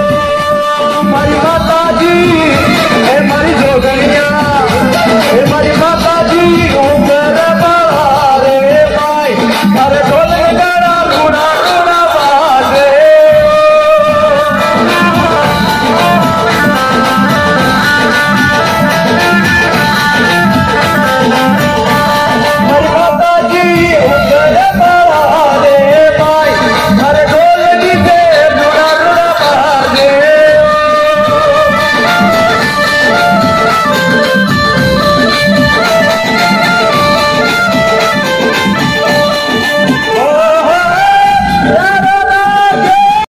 हमारी माता जी Got it.